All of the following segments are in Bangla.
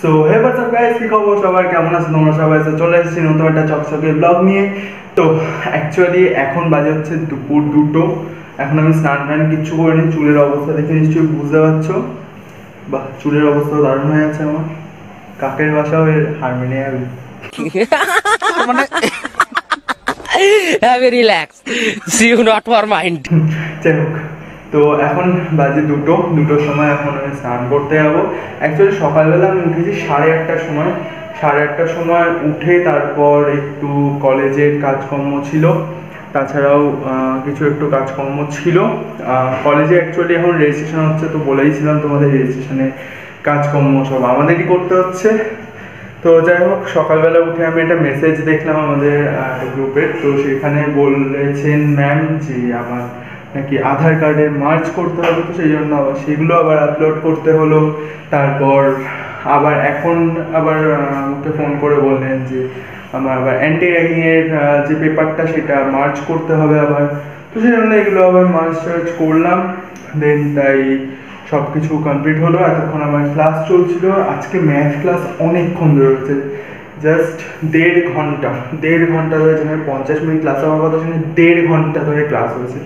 সো হে হোয়াটসঅ্যাপ গাইস কি খবর? সবার কেমন আছো? তোমরা সবাই তো চলে এসেছি নতুন একটা চকচকে ব্লগ নিয়ে। তো অ্যাকচুয়ালি এখন বাজে হচ্ছে দুপুর দুটো। এখন আমি স্নান টান কিচ্ছু করিনি। চুলের অবস্থা দেখে নিশ্চয়ই বুঝতে পারছ। বাহ চুলের অবস্থা দারুণ হয়ে আছে আমার। কাকের বাসাও এর harmonium. a relax. See you not for mind. যাই হোক তো এখন বাজে দুটো, দুটোর সময় এখন আমি স্নান করতে যাব। অ্যাকচুয়ালি সকালবেলা আমি উঠেছি সাড়ে আটটার সময়। সাড়ে আটটার সময় উঠে তারপর একটু কলেজের কাজকর্ম ছিল। তাছাড়াও কিছু একটু কাজকর্ম ছিল। কলেজে অ্যাকচুয়ালি এখন রেজিস্ট্রেশন হচ্ছে তো বলেইছিলাম তোমাদের রেজিস্ট্রেশনের কাজকর্ম সব আমাদেরই করতে হচ্ছে। তো যাই হোক, সকালবেলা উঠে আমি একটা মেসেজ দেখলাম আমাদের গ্রুপের তো সেখানে বলেছেন ম্যাম যে আমার নাকি আধার কার্ডে মার্চ করতে হবে তো সেই জন্য আবার সেগুলো আবার আপলোড করতে হলো। তারপর আবার এখন আবার আমাকে ফোন করে বললেন যে, আমার আবার অ্যান্টি র্যাগিংয়ের যে পেপারটা সেটা মার্চ করতে হবে আবার। তো সেই জন্য এগুলো আবার মার্চ টার্চ করলাম। দেন তাই সব কিছু কমপ্লিট হলো। এতক্ষণ আমার ক্লাস চলছিল। আজকে ম্যাথ ক্লাস অনেকক্ষণ ধরে হয়েছে জাস্ট দেড় ঘণ্টা। দেড় ঘণ্টা ধরে যেখানে পঞ্চাশ মিনিট ক্লাস হওয়ার কথা সেখানে দেড় ঘণ্টা ধরে ক্লাস হয়েছে।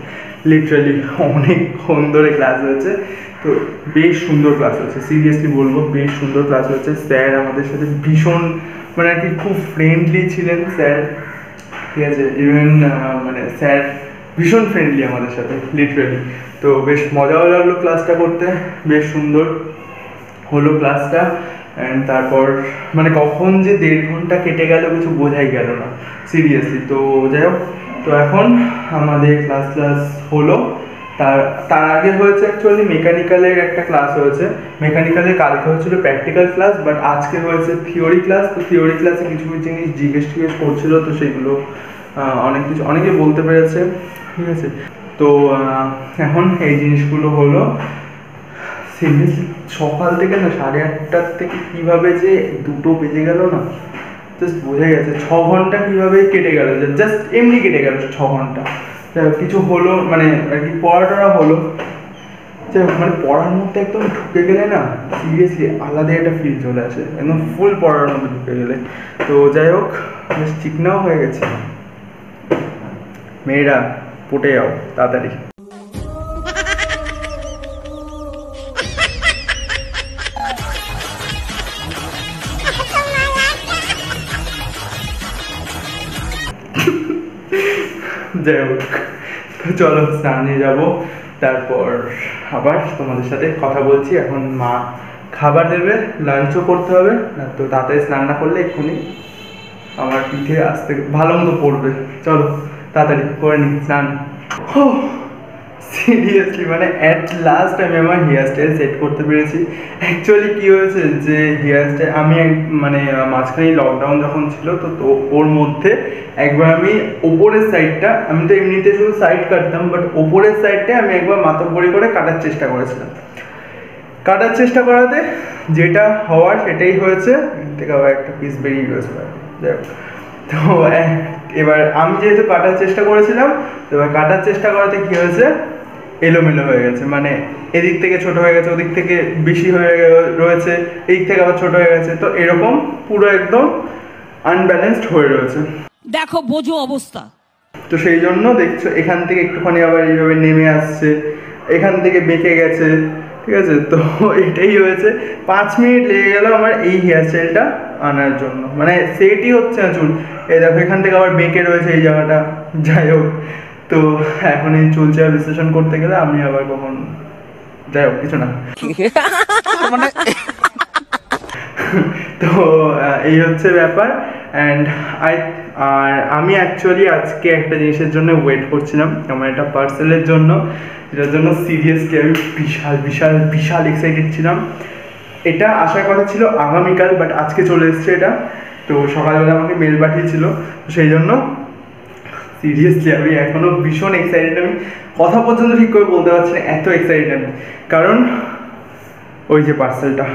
লিটারালি অনেকক্ষণ ধরে ক্লাস হয়েছে। তো বেশ সুন্দর ক্লাস হয়েছে। সিরিয়াসলি বলব, বেশ সুন্দর ক্লাস হয়েছে। স্যার আমাদের সাথে ভীষণ মানে আর কি খুব ফ্রেন্ডলি ছিলেন। স্যার, ঠিক আছে ইভেন মানে স্যার ভীষণ ফ্রেন্ডলি আমাদের সাথে লিটারালি তো বেশ মজাও লাগল ক্লাসটা করতে, বেশ সুন্দর হলো ক্লাসটা অ্যান্ড তারপর মানে কখন যে দেড় ঘণ্টা কেটে গেল কিছু বোঝাই গেল না। সিরিয়াসলি তো যাই হোক তো এখন আমাদের ক্লাস ক্লাস হলো। তার তার আগে হয়েছে অ্যাকচুয়ালি মেকানিক্যালের একটা ক্লাস হয়েছে। মেকানিক্যালের কালকে হচ্ছিল প্র্যাকটিক্যাল ক্লাস বাট আজকে হয়েছে থিওরি ক্লাস তো থিওরি ক্লাসে কিছু কিছু জিনিস জিজ্ঞেস টিজ্ঞেস করছিল, তো সেগুলো অনেক কিছু, অনেকে বলতে পেরেছে। ঠিক আছে? তো এখন এই জিনিসগুলো হলো। সিরিয়াসলি সকাল থেকে না সাড়ে আটটার থেকে কীভাবে যে দুটো বেজে গেল না জাস্ট বোঝা গেছে ছ ঘণ্টা কীভাবে কেটে গেল জাস্ট এমনি কেটে গেল ছ ঘণ্টা। কিছু হলো মানে আর কি পড়া টড়া হলো হোক, মানে পড়ার মধ্যে একদম ঢুকে গেলে না সিরিয়াসলি আলাদা একটা ফিল চলে আসে। একদম ফুল পড়ার মধ্যে ঢুকে গেলে। তো যাই হোক বেশ চিকনাও হয়ে গেছে। মেয়েরা পটে যাও তাড়াতাড়ি। যাই হোক, তো চলো স্নানে যাব। তারপর আবার তোমাদের সাথে কথা বলছি। এখন মা খাবার দেবে লাঞ্চও করতে হবে। তো তাড়াতাড়ি স্নান না করলে এক্ষুনি আমার পিঠে আসতে ভালো মতো পড়বে। চলো, তাড়াতাড়ি করে নি স্নান। সিরিয়াসলি মানে অ্যাট লাস্ট আমি আমার হেয়ার স্টাইল সেট করতে পেরেছি। অ্যাকচুয়ালি কী হয়েছে যে হেয়ার স্টাইল আমি মানে মাঝখানে লকডাউন যখন ছিল, তো তো ওর মধ্যে একবার আমি ওপরের সাইডটা আমি তো এমনিতে শুধু সাইড কাটতাম বাট ওপরের সাইডটা আমি একবার মাতব্বরি করে কাটার চেষ্টা করেছিলাম। কাটার চেষ্টা করাতে যেটা হওয়ার সেটাই হয়েছে। থেকে আবার একটা পিস বেরিয়ে গেছে। যাই। তো এবার আমি যেহেতু কাটার চেষ্টা করেছিলাম, তো এবার কাটার চেষ্টা করাতে কি হয়েছে? এলোমেলো হয়ে গেছে। মানে এদিক থেকে ছোট হয়ে গেছে ওদিক থেকে বেশি হয়ে রয়েছে এদিক থেকে আবার ছোট হয়ে গেছে। তো এরকম পুরো একদম আনব্যালেন্সড হয়ে রয়েছে। দেখো বোঝো অবস্থা। তো সেই জন্য দেখছ এখান থেকে একটুখানি আবার এইভাবে নেমে আসছে এখান থেকে বেঁকে গেছে ঠিক আছে? তো এটাই হয়েছে। পাঁচ মিনিট লেগে গেল আমার এই হেয়ার স্টাইলটা আনার জন্য। মানে সেটই হচ্ছে না চুল। এই দেখো এখান থেকে আবার বেঁকে রয়েছে এই জায়গাটা। যাই হোক। তো এখন এই চুল চেয়ার বিশ্লেষণ করতে গেলে আমি আবার কখন যাই হোক, কিছু না। তো এই হচ্ছে ব্যাপার। অ্যান্ড আই আর আমি অ্যাকচুয়ালি আজকে একটা জিনিসের জন্য ওয়েট করছিলাম, আমার একটা পার্সেলের জন্য। যেটার জন্য সিরিয়াসলি আমি বিশাল বিশাল বিশাল এক্সাইটেড ছিলাম। এটা আশা করা ছিল আগামীকাল বাট আজকে চলে এসছে এটা। তো সকালবেলা আমাকে মেল পাঠিয়েছিল। সেই জন্য সিরিয়াসলি আমি এখনও ভীষণ এক্সাইটেড আমি কথা পর্যন্ত ঠিক করে বলতে পারছি না, এত এক্সাইটেড আমি। কারণ, ওই যে পার্সেলটা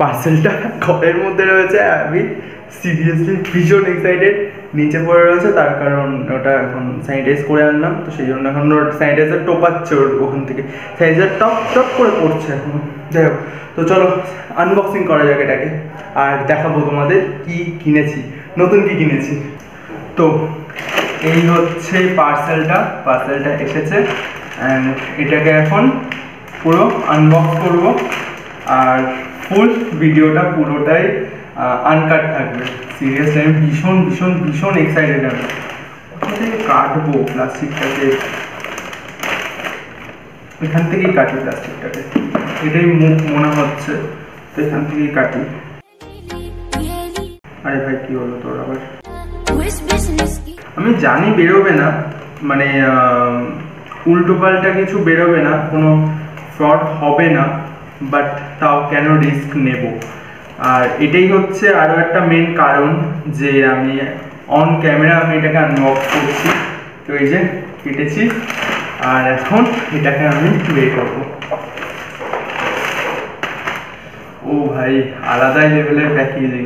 পার্সেলটা ঘরের মধ্যে রয়েছে, আমি সিরিয়াসলি ভীষণ এক্সাইটেড নিচে পড়ে রয়েছে, তার কারণ ওটা এখন স্যানিটাইজ করে আনলাম, তো সেই জন্য এখন ওর স্যানিটাইজার টোপাচ্ছে ওর ওখান থেকে। স্যানিটাইজার টপ টপ করে পড়ছে এখন। যাই হোক, তো চলো আনবক্সিং করা যাক এটাকে। আর দেখাবো তোমাদের কি কিনেছি, নতুন কি কিনেছি। তো এই হচ্ছে পার্সেলটা পার্সেলটা এসেছে অ্যান্ড এটাকে এখন পুরো আনবক্স করব, আর ফুল ভিডিওটা পুরোটাই আনকাট থাকবে। সিরিয়াসলি আমি ভীষণ ভীষণ ভীষণ এক্সাইটেড আমি। কোথা থেকে কাটবো প্লাস্টিকটাকে? এখান থেকেই কাটি প্লাস্টিকটাকে। এটাই মুখ মনে হচ্ছে, তো এখান থেকেই কাটি। আরে ভাই, কি হলো তোর আবার? আমি জানি বেরোবে না মানে উল্টো পাল্টা কিছু বেরোবে না, কোনো ফ্রড হবে না বাট তাও কেন রিস্ক নেব? আর এটাই হচ্ছে আরও একটা মেন কারণ যে আমি অন ক্যামেরা আমি এটাকে আনবক্স করছি। তো এই যে, কেটেছি, আর এখন এটাকে আমি বের করব। ও ভাই, আলাদাই লেভেলের প্যাকেজিং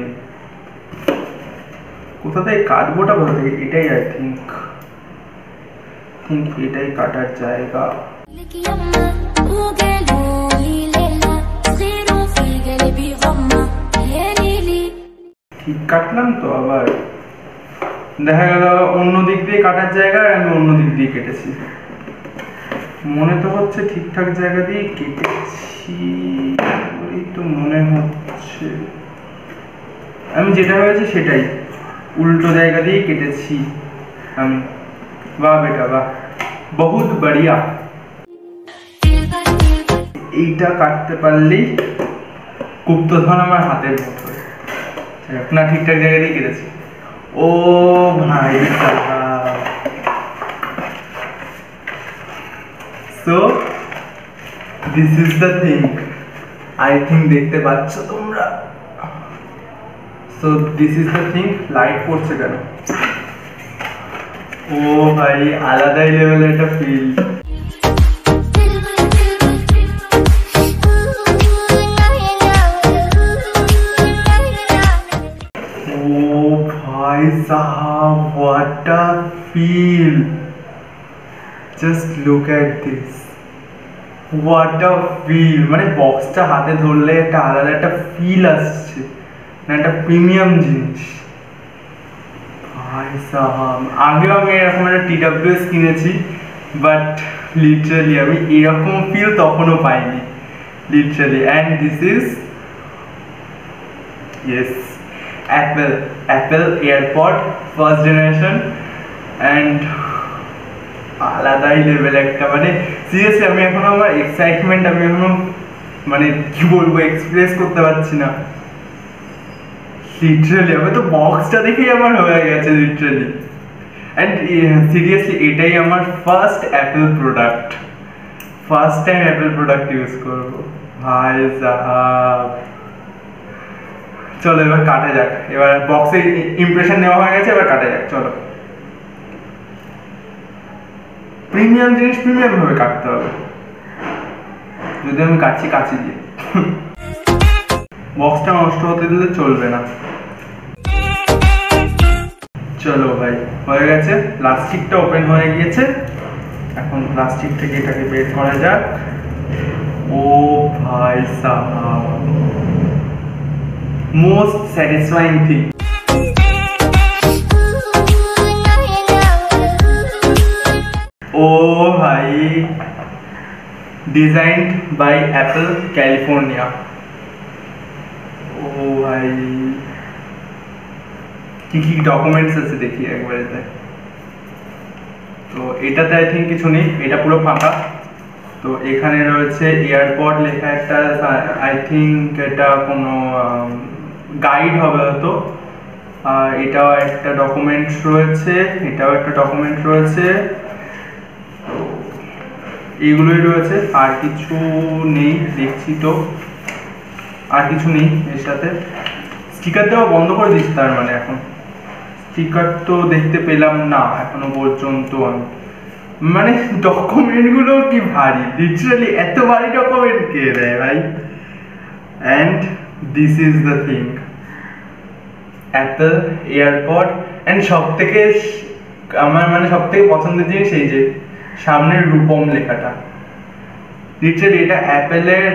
কোথা থেকে কাটবোটা, কোথা থেকে? এটাই আই থিঙ্ক থিঙ্ক এটাই কাটার জায়গা। ঠিক কাটলাম তো আবার? দেখা গেল অন্য দিক দিয়ে কাটার জায়গা আমি অন্য দিক দিয়ে কেটেছি। মনে তো হচ্ছে ঠিকঠাক জায়গা দিয়ে কেটেছি তো মনে হচ্ছে। আমি যেটা হয়েছে সেটাই। উল্টো জায়গা দিয়ে কেটেছি। আমি বাহ বেটা বাহ। বহুত বড়িয়া। এইটা কাটতে পারলেই গুপ্তধন আমার হাতের হোক, না ঠিকঠাক জায়গা দিয়ে কেটেছি। ও ভাই so this is the thing I think দেখতে পাচ্ছ তোমরা। So this is the thing light পড়ছে কেন ও ভাই আলাদাই লেভেলের একটা ফিল ও ভাই সাহাব what a feel just look at this what a feel মানে বক্সটা হাতে ধরলে একটা আলাদা একটা ফিল আসছে না একটা প্রিমিয়াম জিনিস। ভাই সাহাব, আগেও আমি এরকম একটা টিডাব্লিউএস কিনেছি বাট লিটারালি আমি এরকম ফিল তখনও পাইনি। Literally and this is yes, apple apple airpod first generation, and আলাদাই লেভেল একটা মানে সিরিয়াসলি আমি এখনও আমার এক্সাইটমেন্ট আমি এখনও মানে কি বলব এক্সপ্রেস করতে পারছি না। লিটারালি আমি তো বক্সটা দেখেই আমার হয়ে গেছে অ্যান্ড সিরিয়াসলি এটাই আমার first Apple product first time Apple product use ভাই সাহাব। চলো, এবার যাক। এবার বক্সে ইমপ্রেশন নেওয়া হয়ে গেছে, এবার যাক, চলো। প্রিমিয়াম জিনিস প্রিমিয়াম ভাবে কাটতে হবে। যদি আমি কাটছি কাছি দিয়ে। বক্সটা নষ্ট হতে দিলে চলবে না। চলো ভাই, হয়ে গেছে। প্লাস্টিকটা ওপেন হয়ে গিয়েছে। এখন প্লাস্টিক থেকে এটাকে বের করা যাক। ও ভাই সাহাব। Most satisfying thing. Oh ভাই। Designed বাই Apple ক্যালিফোর্নিয়া ও ভাই। কি কি ডকুমেন্টস আছে দেখি একবার তো এটাতে আই থিঙ্ক কিছু নেই, এটা পুরো ফাঁকা। তো এখানে রয়েছে এয়ারপড লেখা একটা আই থিঙ্ক এটা কোনো গাইড হবে হয়তো। আর এটাও একটা ডকুমেন্ট রয়েছে, এটাও একটা ডকুমেন্ট রয়েছে। এইগুলোই রয়েছে, আর কিছু নেই, দেখছি তো। আর কিছু নেই এর সাথে। স্টিকার দেওয়া বন্ধ করে দিচ্ছি তার মানে এখন। স্টিকার তো দেখতে পেলাম না, এখনও পর্যন্ত। আমি মানে ডকুমেন্টগুলো কি ভারী? লিটারালি এত ভারী ডকুমেন্ট কে দেয় ভাই? And this is the thing Apple AirPod and সব থেকে আমার মানে সব থেকে পছন্দের জিনিস এই যে, সামনের রূপম লেখাটা। লিটারালি এটা অ্যাপেলের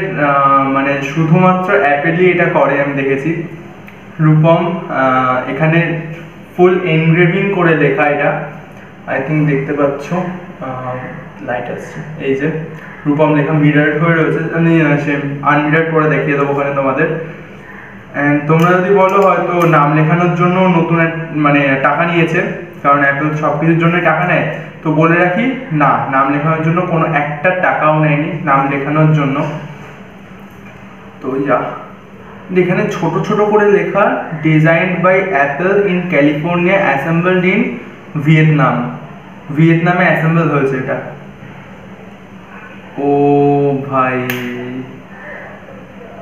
মানে শুধুমাত্র অ্যাপেলই এটা করে, আমি দেখেছি। রূপম এখানে ফুল এনগ্রেভিং করে লেখা এটা। আই থিঙ্ক দেখতে পাচ্ছ লাইট আসছে। এই যে, রূপম লেখা মিরার হয়ে রয়েছে। আমি সে আনমিরার করে দেখিয়ে দেবো ওখানে তোমাদের। অ্যান্ড তোমরা যদি বলো হয়তো নাম লেখানোর জন্য নতুন মানে টাকা নিয়েছে, কারণ অ্যাপেল সব কিছুর জন্য টাকা নেয়। তো বলে রাখি, না, নাম লেখানোর জন্য কোনো একটা টাকাও নেয়নি, নাম লেখানোর জন্য। তো যা। এখানে ছোট ছোট করে লেখা design by Apple in California assembled in Vietnam ভিয়েতনামে assemble হয়েছে এটা। ও ভাই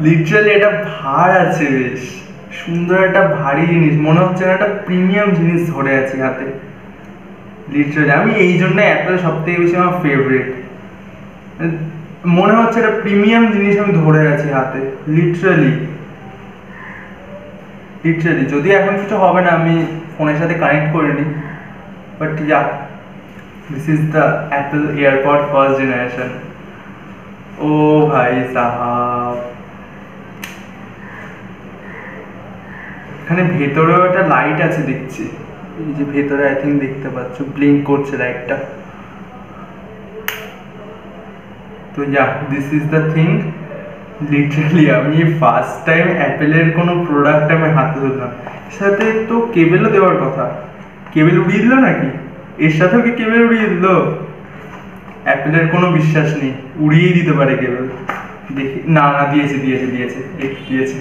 লিটারালি এটা ভার আছে বেশ। সুন্দর একটা ভারী জিনিস, মনে হচ্ছে না একটা প্রিমিয়াম জিনিস ধরে আছি হাতে। লিটারালি আমি এই জন্য অ্যাপেল সব থেকে বেশি আমার ফেভারিট মনে হচ্ছে একটা প্রিমিয়াম জিনিস আমি ধরে আছি হাতে লিটারালি লিটারালি যদি এখন কিছু হবে না, আমি ফোনের সাথে কানেক্ট করে নিই। But yeah this is the Apple AirPod first generation ও ভাই সাহাব। এখানে ভেতরেও একটা লাইট আছে দেখছি। এই যে ভেতরে আই থিঙ্ক দেখতে পাচ্ছ ব্লিঙ্ক করছে লাইটটা তো যা this is the thing literally আমি ফার্স্ট টাইম অ্যাপেলের কোনো প্রোডাক্ট আমি হাতে ধরলাম। সাথে তো কেবেলও দেওয়ার কথা। কেবেল উড়িয়ে দিল নাকি? এর সাথেও কি কেবেল উড়িয়ে দিল? অ্যাপেলের কোনো বিশ্বাস নেই। উড়িয়েই দিতে পারে কেবেল দেখি, না না, দিয়েছে দিয়েছে দিয়েছে দিয়েছে।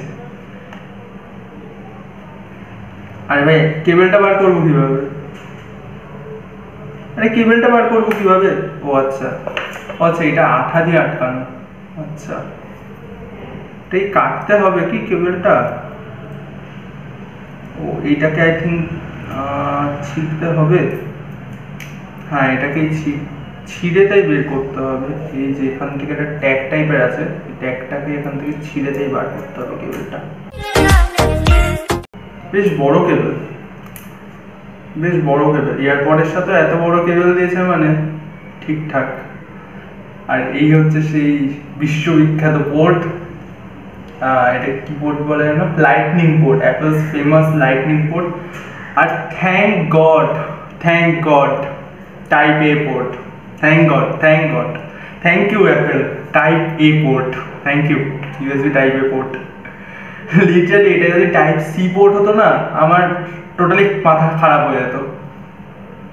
আরে ভাই কেবেলটা বার করব কীভাবে? আরে কেবেলটা বার করব কীভাবে? ও আচ্ছা। আচ্ছা এটা আঠা দিয়ে আটকানো। আচ্ছা। এটাই কাটতে হবে কি কেবলটা? ও, এইটাকে আই থিঙ্ক ছিঁড়তে হবে। হ্যাঁ এটাকে ছিঁড়ে তাই বের করতে হবে। এই যে এখান থেকে একটা ট্যাগ টাইপের আছে, এই ট্যাগটাকে এখান থেকে ছিঁড়ে তাই বার করতে হবে কেবলটা। বেশ বড় কেবল। বেশ বড় কেবল। এয়ারপডের সাথে এত বড় কেবল দিয়েছে মানে ঠিকঠাক। আর এই হচ্ছে সেই বিশ্ববিখ্যাত পোর্ট। এটা কি পোর্ট বলে না lightning port Apple's famous lightning port R thank God thank God type A port thank God thank God thank you Apple type A port thank you USB type A port literally এটা যদি টাইপ সি পোর্ট হতো না, আমার টোটালি মাথা খারাপ হয়ে যেত।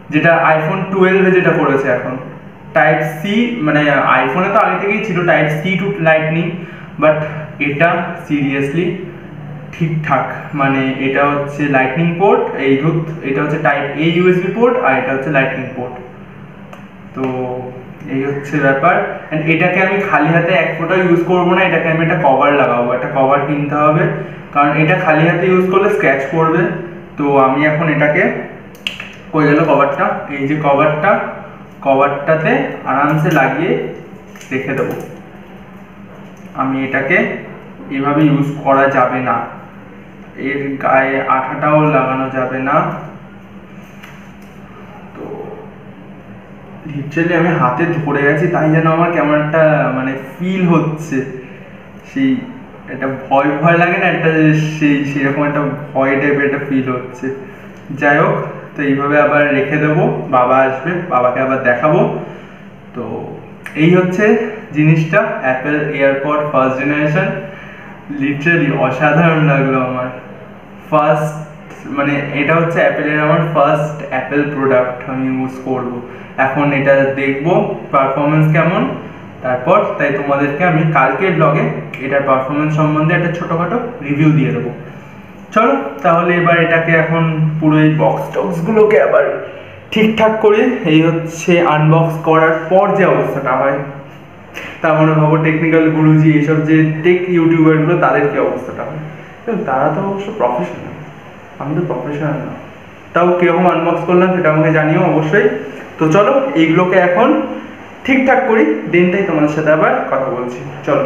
যেটা আইফোন টুয়েলভে যেটা করেছে এখন। টাইপ সি মানে আইফোনে তো আগে থেকেই ছিল type C to lightning but এটা সিরিয়াসলি ঠিকঠাক। মানে এটা হচ্ছে লাইটনিং পোর্ট এই ধুত, এটা হচ্ছে টাইপ এ ইউএসবি পোর্ট আর এটা হচ্ছে লাইটনিং পোর্ট তো এই হচ্ছে ব্যাপার। অ্যান্ড এটাকে আমি খালি হাতে এক ফোঁটা ইউজ করব না, এটাকে আমি একটা কভার লাগাবো। একটা কভার কিনতে হবে। কারণ এটা খালি হাতে ইউজ করলে স্ক্র্যাচ করবে তো আমি এখন এটাকে কই গেল কভারটা এই যে কভারটা কভারটাতে আরামসে লাগিয়ে রেখে দেবো। আমি এটাকে এভাবে ইউজ করা যাবে না। এর গায়ে আঠাটাও লাগানো যাবে না। তো লিটারালি আমি হাতে ধরে গেছি তাই যেন আমার কেমন একটা মানে ফিল হচ্ছে। সেই একটা ভয় ভয় লাগে না? একটা সেই, সেরকম একটা ভয় টাইপের একটা ফিল হচ্ছে। যাই হোক, তো এইভাবে আবার রেখে দেবো। বাবা আসবে, বাবাকে আবার দেখাবো। তো এই হচ্ছে জিনিসটা Apple AirPod first generation literally অসাধারণ লাগল আমার। ফার্স্ট মানে এটা হচ্ছে অ্যাপেলের আমার ফার্স্ট অ্যাপেল প্রোডাক্ট আমি ইউজ করব। এখন এটা দেখব পারফরমেন্স কেমন, তারপর তাই তোমাদেরকে আমি কালকের ব্লগে এটার পারফরমেন্স সম্বন্ধে একটা ছোটোখাটো রিভিউ দিয়ে দেবো। চলো, তাহলে এবার এটাকে এখন পুরো এই বক্স টক্সগুলোকে আবার ঠিকঠাক করে এই হচ্ছে আনবক্স করার পর যে অবস্থাটা হয় তার মনে ভাবো টেকনিক্যাল গুরুজি, এসব যে টেক ইউটিউবারগুলো তাদের কি অবস্থাটা? হয় তারা তো অবশ্য প্রফেশনাল আমি তো প্রফেশনাল না। তাও কীরকম আনবক্স করলাম সেটা আমাকে জানিও অবশ্যই। তো চলো, এইগুলোকে এখন ঠিকঠাক করি, দিনটাই তোমাদের সাথে আবার কথা বলছি। চলো।